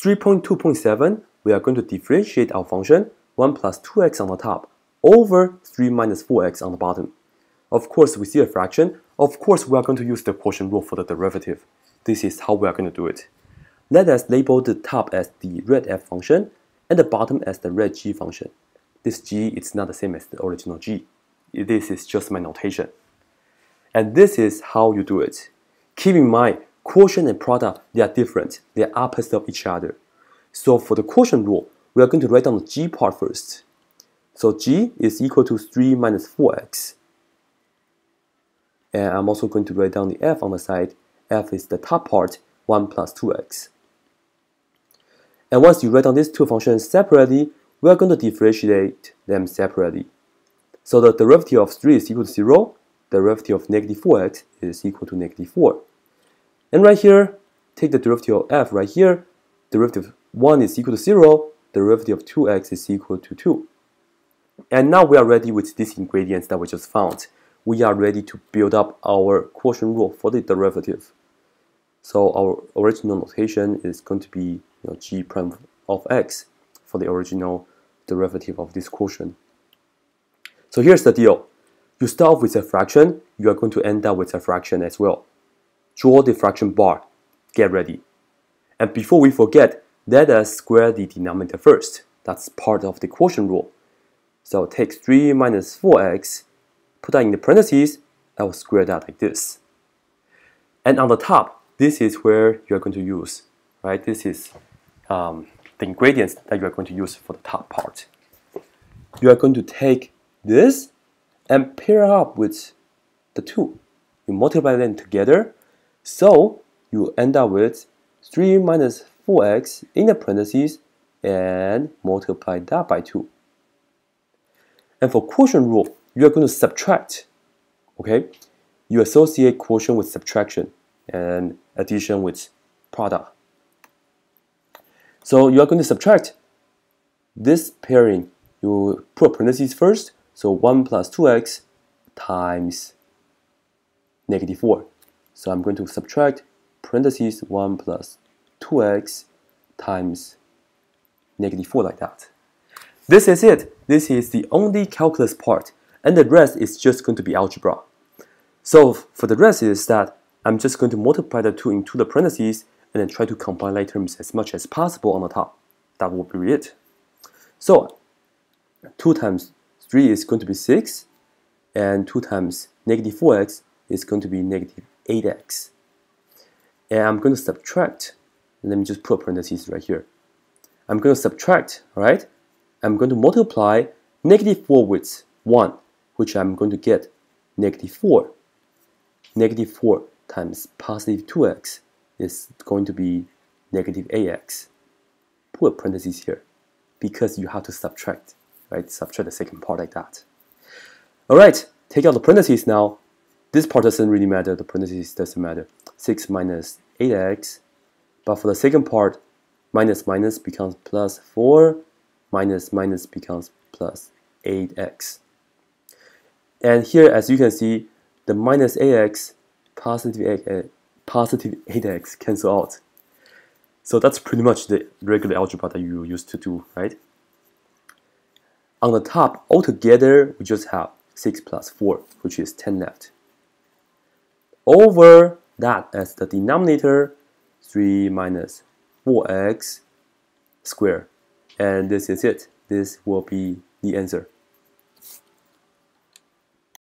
3.2.7, we are going to differentiate our function 1 plus 2x on the top over 3 minus 4x on the bottom. Of course, we see a fraction. Of course, we are going to use the quotient rule for the derivative. This is how we are going to do it. Let us label the top as the red f function and the bottom as the red g function. This g is not the same as the original g. This is just my notation. And this is how you do it. Keep in mind, quotient and product, they are different. They are opposite of each other. So for the quotient rule, we are going to write down the g part first. So g is equal to 3 minus 4x. And I'm also going to write down the f on the side. f is the top part, 1 plus 2x. And once you write down these two functions separately, we are going to differentiate them separately. So the derivative of 3 is equal to 0, the derivative of negative 4x is equal to negative 4. And right here, take the derivative of f right here, derivative 1 is equal to 0, derivative of 2x is equal to 2. And now we are ready with these ingredients that we just found. We are ready to build up our quotient rule for the derivative. So our original notation is going to be you know, g prime of x for the original derivative of this quotient. So here's the deal. You start off with a fraction, you are going to end up with a fraction as well. Draw the fraction bar. Get ready. And before we forget, let us square the denominator first. That's part of the quotient rule. So take 3 minus 4x, put that in the parentheses, I will square that like this. And on the top, this is where you are going to use, right? This is um, the ingredients that you are going to use for the top part. You are going to take this and pair up with the 2. You multiply them together, so you end up with 3 minus 4x in the parentheses and multiply that by 2. And for quotient rule, you are going to subtract, okay? You associate quotient with subtraction and addition with product. So you are going to subtract this pairing. You put parentheses first, so 1 plus 2x times negative 4. So I'm going to subtract parentheses 1 plus 2x times negative 4 like that. This is it. This is the only calculus part, and the rest is just going to be algebra. So for the rest is that I'm just going to multiply the 2 into the parentheses and then try to combine like terms as much as possible on the top. That will be it. So 2 times 3 is going to be 6, and 2 times negative 4x is going to be negative 8x. And I'm going to subtract, let me just put parentheses right here. I'm going to subtract, right? I'm going to multiply negative 4 with 1, which I'm going to get negative 4. Negative 4 times positive 2x is going to be negative ax. Put parentheses here because you have to subtract right? Subtract the second part like that. All right, take out the parentheses now. This part doesn't really matter. The parentheses doesn't matter. 6 minus 8x. But for the second part, minus minus becomes plus 4. Minus minus becomes plus 8x. And here, as you can see, the minus ax, positive, uh, positive 8x cancel out. So that's pretty much the regular algebra that you used to do, right? On the top, altogether, we just have 6 plus 4, which is 10 left. Over that as the denominator, 3 minus 4x squared. And this is it. This will be the answer.